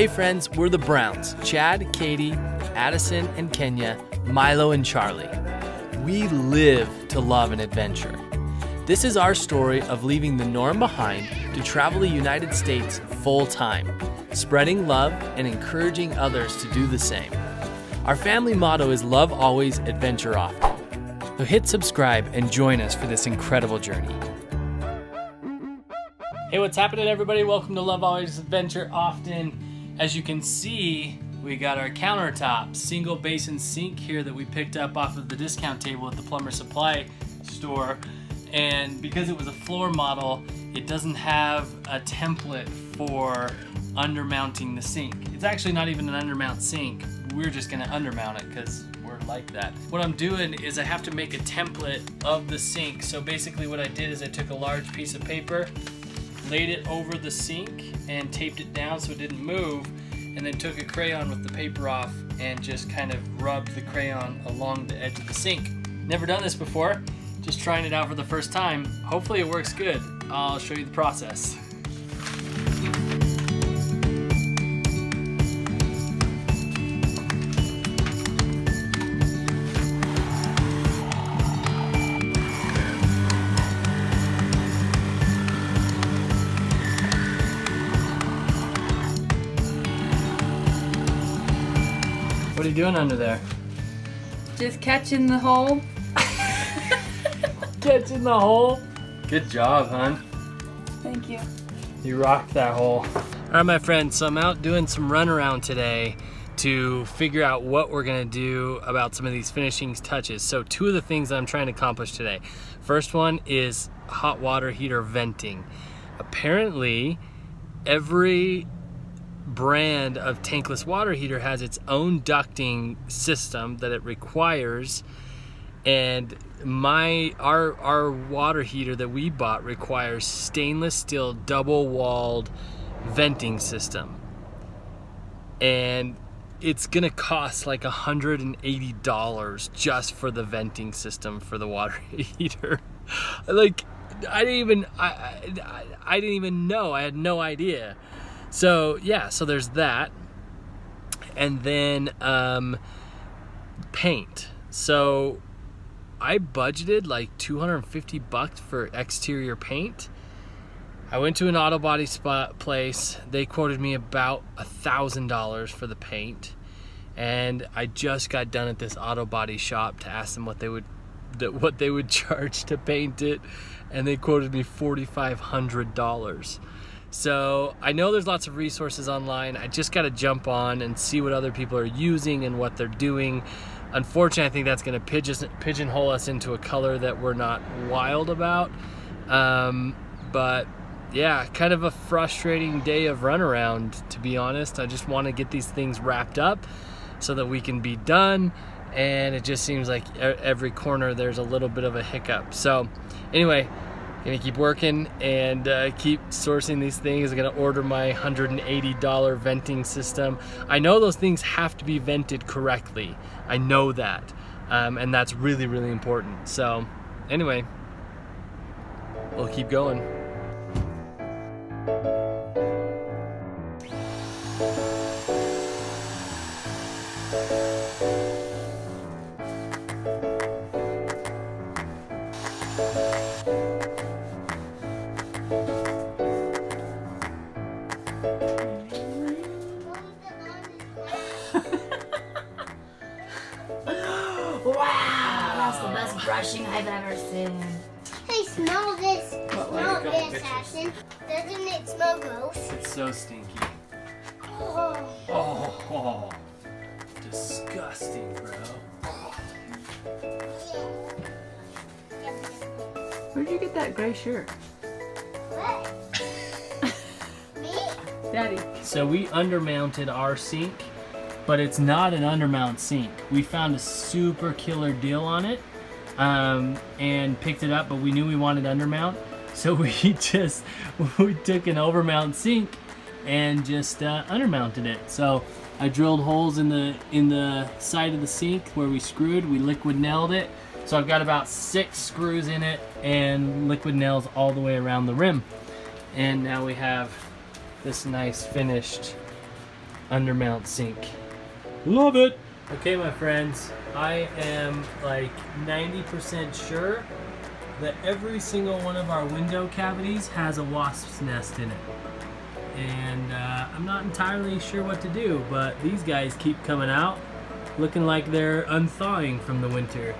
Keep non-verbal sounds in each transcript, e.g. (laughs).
Hey friends, we're the Browns Chad, Katie, Addison, and Kenya, Milo, and Charlie. We live to love an adventure. This is our story of leaving the norm behind to travel the United States full time, spreading love and encouraging others to do the same. Our family motto is Love Always, Adventure Often. So hit subscribe and join us for this incredible journey. Hey, what's happening, everybody? Welcome to Love Always, Adventure Often. As you can see, we got our countertop single basin sink here that we picked up off of the discount table at the plumber supply store. And because it was a floor model it doesn't have a template for undermounting the sink. It's actually not even an undermount sink. We're just gonna undermount it because we're like that. What I'm doing is I have to make a template of the sink. So basically what I did is I took a large piece of paper laid it over the sink and taped it down so it didn't move and then took a crayon with the paper off and just kind of rubbed the crayon along the edge of the sink. Never done this before, just trying it out for the first time. Hopefully it works good. I'll show you the process. (laughs) What are you doing under there? Just catching the hole. (laughs) Catching the hole. Good job, hon. Thank you. You rocked that hole. All right, my friends, so I'm out doing some runaround today to figure out what we're gonna do about some of these finishing touches. So two of the things that I'm trying to accomplish today. First one is hot water heater venting. Apparently, every brand of tankless water heater has its own ducting system that it requires. And my our our water heater that we bought requires stainless steel double walled venting system. And it's gonna cost like $180 just for the venting system for the water (laughs) heater. Like i didn't even I, I i didn't even know. I had no idea so yeah, so there's that. And then um, paint. So I budgeted like 250 bucks for exterior paint. I went to an auto body spot place. They quoted me about a thousand dollars for the paint, and I just got done at this auto body shop to ask them what they would, what they would (laughs) charge to paint it, and they quoted me forty five hundred dollars. So I know there's lots of resources online. I just got to jump on and see what other people are using and what they're doing. Unfortunately, I think that's going to pigeonhole us into a color that we're not wild about. Um, but yeah, kind of a frustrating day of runaround, to be honest. I just want to get these things wrapped up so that we can be done. And it just seems like every corner there's a little bit of a hiccup. So, anyway, gonna keep working and uh, keep sourcing these things. I'm gonna order my $180 venting system. I know those things have to be vented correctly. I know that. Um, and that's really, really important. So anyway, we'll keep going. So stinky. Oh. Oh, oh. disgusting, bro. Where'd you get that gray shirt? What? (laughs) Me? Daddy. So we undermounted our sink, but it's not an undermount sink. We found a super killer deal on it um, and picked it up, but we knew we wanted undermount. So (laughs) we just, we took an overmount sink and just uh, undermounted it. So I drilled holes in the, in the side of the sink where we screwed, we liquid nailed it. So I've got about six screws in it and liquid nails all the way around the rim. And now we have this nice finished undermount sink. Love it! Okay, my friends, I am like 90% sure that every single one of our window cavities has a wasp's nest in it. And uh, I'm not entirely sure what to do, but these guys keep coming out looking like they're unthawing from the winter.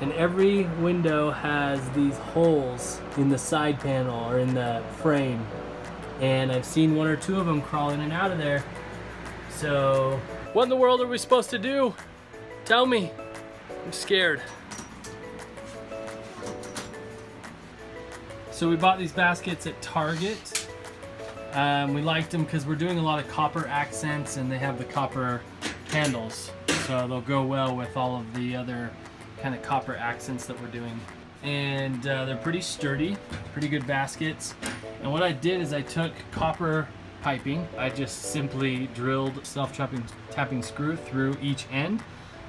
And every window has these holes in the side panel or in the frame. And I've seen one or two of them crawl in and out of there. So, what in the world are we supposed to do? Tell me. I'm scared. So we bought these baskets at Target. Um, we liked them because we're doing a lot of copper accents and they have the copper handles. So they'll go well with all of the other kind of copper accents that we're doing. And uh, they're pretty sturdy, pretty good baskets. And what I did is I took copper piping. I just simply drilled self-tapping tapping screw through each end,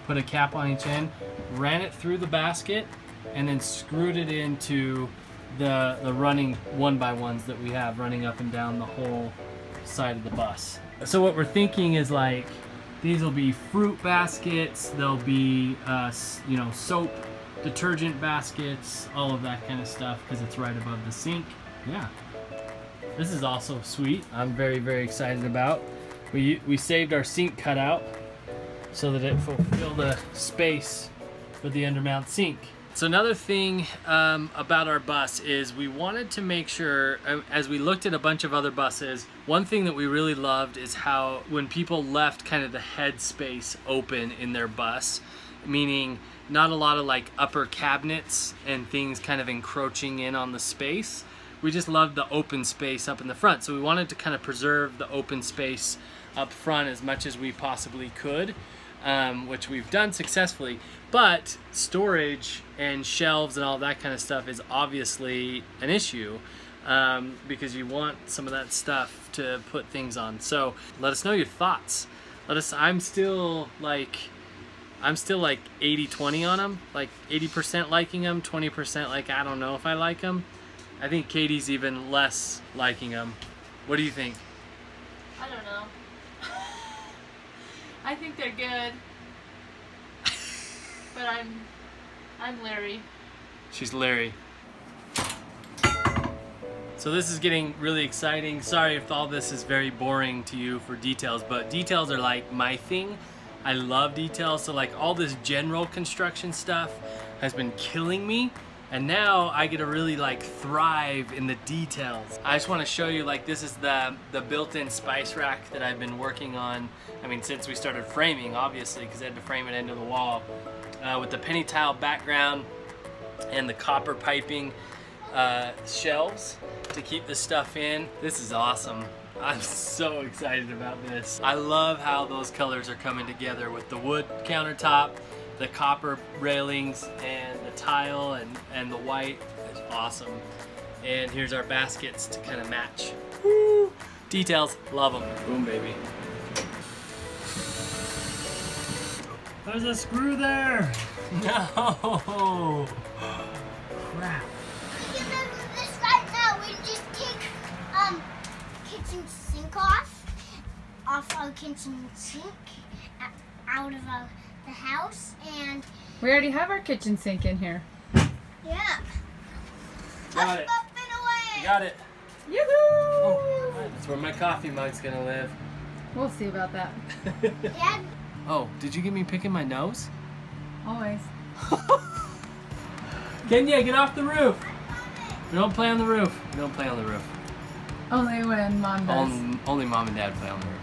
put a cap on each end, ran it through the basket, and then screwed it into the, the running one by ones that we have running up and down the whole side of the bus. So what we're thinking is like, these will be fruit baskets, they'll be, uh, you know, soap, detergent baskets, all of that kind of stuff because it's right above the sink. Yeah. This is also sweet. I'm very, very excited about. We, we saved our sink cutout so that it fulfill the space for the undermount sink. So another thing um, about our bus is we wanted to make sure, uh, as we looked at a bunch of other buses, one thing that we really loved is how when people left kind of the headspace open in their bus, meaning not a lot of like upper cabinets and things kind of encroaching in on the space. We just loved the open space up in the front. So we wanted to kind of preserve the open space up front as much as we possibly could um, which we've done successfully. But storage and shelves and all that kind of stuff is obviously an issue um, because you want some of that stuff to put things on. So let us know your thoughts. Let us. I'm still like. I'm still like 80-20 on them, like 80% liking them, 20% like I don't know if I like them. I think Katie's even less liking them. What do you think? I don't know. I think they're good. (laughs) but I'm I'm Larry. She's Larry. So this is getting really exciting. Sorry if all this is very boring to you for details, but details are like my thing. I love details, so like all this general construction stuff has been killing me. And now I get to really like thrive in the details. I just want to show you like this is the, the built-in spice rack that I've been working on. I mean, since we started framing, obviously, because I had to frame it into the wall. Uh, with the penny tile background and the copper piping uh, shelves to keep the stuff in. This is awesome. I'm so excited about this. I love how those colors are coming together with the wood countertop, the copper railings, and tile and, and the white. It's awesome. And here's our baskets to kind of match. Woo! Details, love them. Boom, baby. There's a screw there. No. Crap. We can do this right now. We just take um kitchen sink off, off our kitchen sink, out of our, the house, and We already have our kitchen sink in here. yeah. Got it. Up and away. Got it. Yoo-hoo! Oh, that's where my coffee mug's gonna live. We'll see about that. (laughs) Dad, Oh, did you get me picking my nose? Always. (laughs) Kenya, get off the roof. We don't play on the roof. We don't play on the roof. Only when mom does. Only, only mom and dad play on the roof.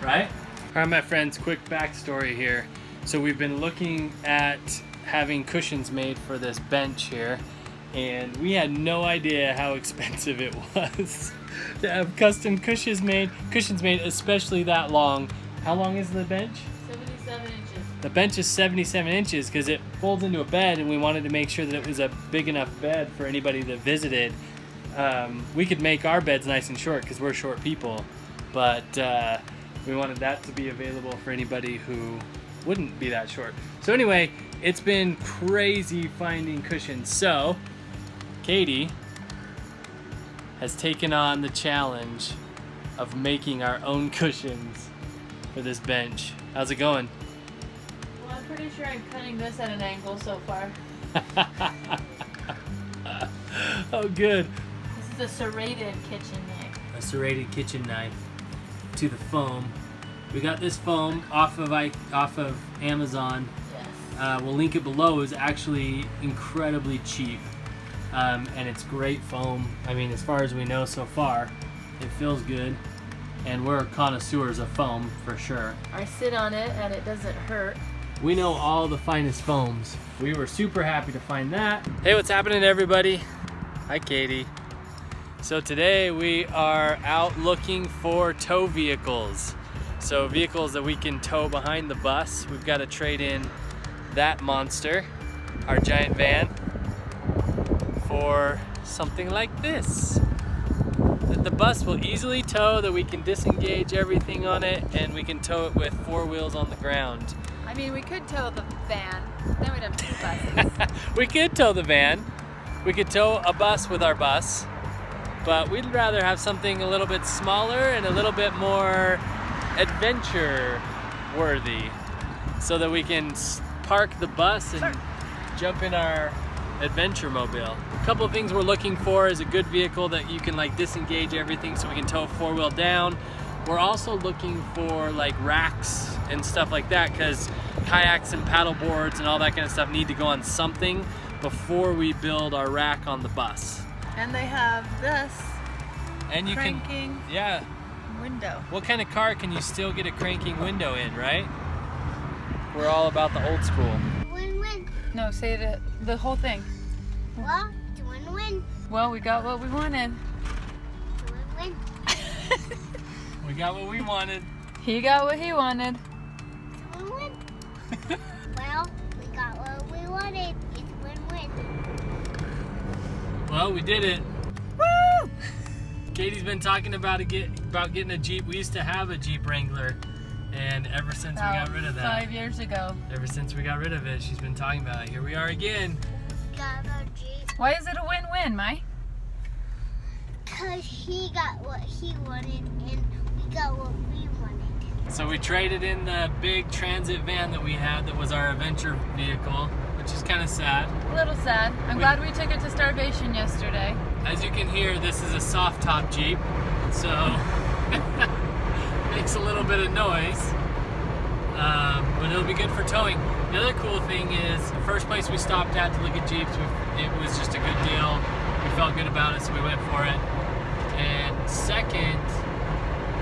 Right? All right, my friends, quick backstory here. So we've been looking at having cushions made for this bench here, and we had no idea how (laughs) expensive it was to have custom cushions made, cushions made especially that long. How long is the bench? 77 inches. The bench is 77 inches because it folds into a bed, and we wanted to make sure that it was a big enough bed for anybody that visited. Um, we could make our beds nice and short because we're short people, but uh, we wanted that to be available for anybody who wouldn't be that short. So anyway, it's been crazy finding cushions. So Katie has taken on the challenge of making our own cushions for this bench. How's it going? Well, I'm pretty sure I'm cutting this at an angle so far. (laughs) oh, good. This is a serrated kitchen knife. A serrated kitchen knife to the foam. We got this foam off of I off of Amazon. Yes. Uh, we'll link it below. It's actually incredibly cheap, um, and it's great foam. I mean, as far as we know so far, it feels good, and we're connoisseurs of foam for sure. I sit on it and it doesn't hurt. We know all the finest foams. We were super happy to find that. Hey, what's happening, everybody? Hi, Katie. So today we are out looking for tow vehicles. So vehicles that we can tow behind the bus. We've got to trade in that monster, our giant van, for something like this. That the bus will easily tow, that we can disengage everything on it, and we can tow it with four wheels on the ground. I mean, we could tow the van. Then we'd have two (laughs) buses. we could tow the van. We could tow a bus with our bus. But we'd rather have something a little bit smaller and a little bit more adventure worthy so that we can park the bus and jump in our adventure mobile. A couple of things we're looking for is a good vehicle that you can like disengage everything so we can tow four wheel down. We're also looking for like racks and stuff like that because kayaks and paddle boards and all that kind of stuff need to go on something before we build our rack on the bus. And they have this And you can, cranking yeah, window. what kind of car can you still get a cranking window in, right? We're all about the old school. Win-win. No, say the, the whole thing. Well, it's win-win. Well, we got what we wanted. It's win-win. We got what we wanted. He got what he wanted. It's win-win. (laughs) well, we got what we wanted. It's a win-win. Well, we did it. Woo! Katie's been talking about a get about getting a Jeep. We used to have a Jeep Wrangler, and ever since we got rid of that, Five years ago. ever since we got rid of it, she's been talking about it. Here we are again. Got a Jeep. Why is it a win-win, Mai? Because he got what he wanted and we got what we wanted. So we traded in the big transit van that we had that was our adventure vehicle, which is kind of sad. A little sad. I'm We- glad we took it to starvation yesterday. As you can hear, this is a soft top Jeep, so (laughs) makes a little bit of noise, um, but it'll be good for towing. The other cool thing is, the first place we stopped at to look at Jeeps, we, it was just a good deal. We felt good about it, so we went for it. And second,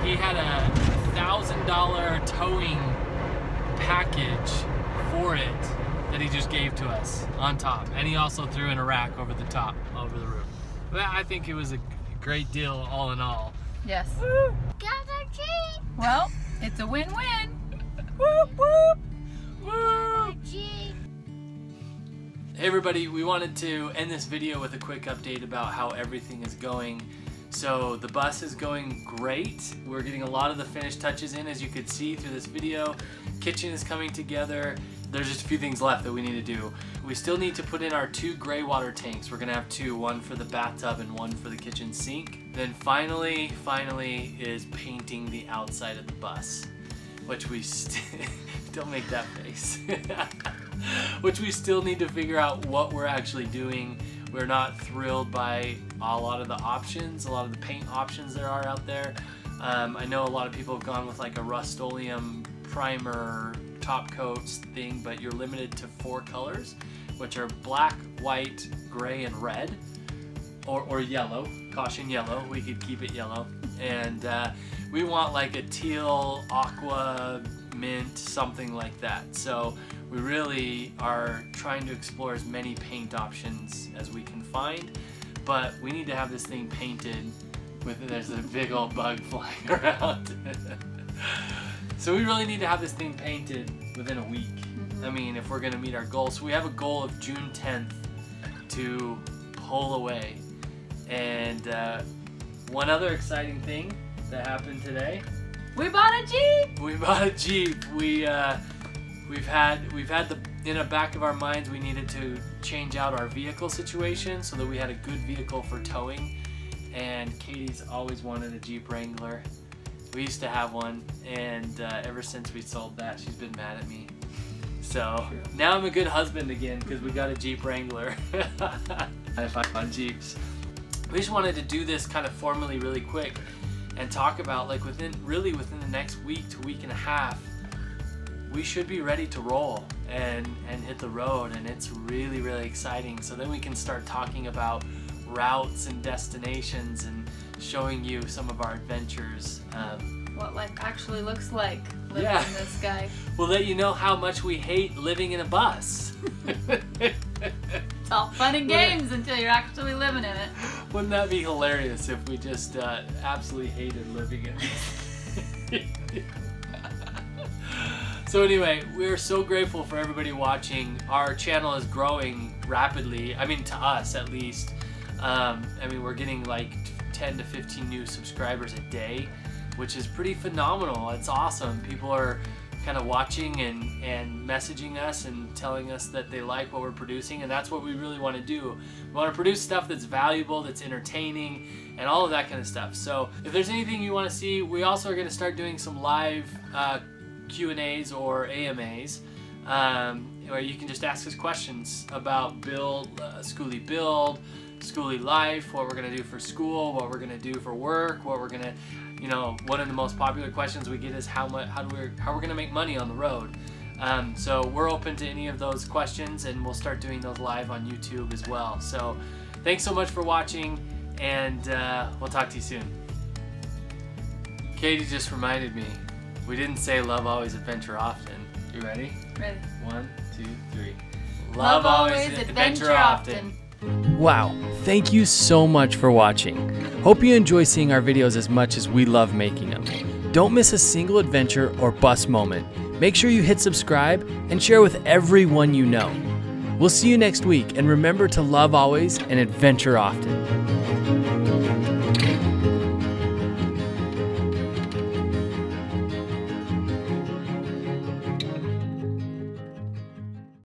he had a thousand dollar towing package for it that he just gave to us on top, and he also threw in a rack over the top, over the roof. But I think it was a great deal all in all. Yes. Got a Jeep. Well, it's a win-win. Whoop, whoop, whoop. A Jeep. Hey everybody, we wanted to end this video with a quick update about how everything is going. So the bus is going great. We're getting a lot of the finished touches in as you could see through this video. Kitchen is coming together. There's just a few things left that we need to do. We still need to put in our two gray water tanks. We're gonna have two, one for the bathtub and one for the kitchen sink. Then finally, finally is painting the outside of the bus, which we (laughs) don't make that face. (laughs) which we still need to figure out what we're actually doing. We're not thrilled by a lot of the options, a lot of the paint options there are out there. Um, I know a lot of people have gone with like a Rust-Oleum primer top coats thing, but you're limited to four colors, which are black, white, gray, and red, or, or yellow. Caution yellow. We could keep it yellow. And uh, we want like a teal, aqua, mint, something like that. So we really are trying to explore as many paint options as we can find, but we need to have this thing painted with there's a big old bug (laughs) flying around. (laughs) so we really need to have this thing painted within a week. I mean, if we're gonna meet our goal. So we have a goal of June 10th to pull away. And uh, one other exciting thing that happened today We bought a Jeep! we bought a Jeep. We uh, we've had we've had the in the back of our minds we needed to change out our vehicle situation so that we had a good vehicle for towing. and Katie's always wanted a Jeep Wrangler. We used to have one, and uh, ever since we sold that, she's been mad at me. So now I'm a good husband again because we got a Jeep Wrangler. (laughs) I find on Jeeps. We just wanted to do this kind of formally really quick and talk about like within really within the next week to week and a half we should be ready to roll and and hit the road and it's really really exciting so then we can start talking about routes and destinations and showing you some of our adventures um, What life actually looks like living Yeah. in this guy. (laughs) we'll let you know how much we hate living in a bus (laughs) It's all (laughs) fun and games until you're actually living in it. wouldn't that be hilarious if we just uh, absolutely hated living in it? So anyway, we're so grateful for everybody watching. Our channel is growing rapidly. I mean, to us at least. Um, I mean, we're getting like 10 to 15 new subscribers a day, which is pretty phenomenal. It's awesome. People are kind of watching and, and messaging us and telling us that they like what we're producing, and that's what we really want to do. We want to produce stuff that's valuable, that's entertaining, and all of that kind of stuff. So if there's anything you want to see, we also are going to start doing some live uh, Q&As or AMAs um, where you can just ask us questions about build, uh, Skoolie build, Skoolie life, what we're going to do for school, what we're going to do for work, what we're going to, you know, one of the most popular questions we get is how much, how do we, how we're going to make money on the road. Um, so we're open to any of those questions and we'll start doing those live on YouTube as well. So thanks so much for watching and uh, we'll talk to you soon. Katie just reminded me, we didn't say love always, adventure often. You ready? Ready. One, two, three. Love always, adventure often. Wow, thank you so much for watching. Hope you enjoy seeing our videos as much as we love making them. Don't miss a single adventure or bus moment. Make sure you hit subscribe and share with everyone you know. We'll see you next week, and remember to love always and adventure often.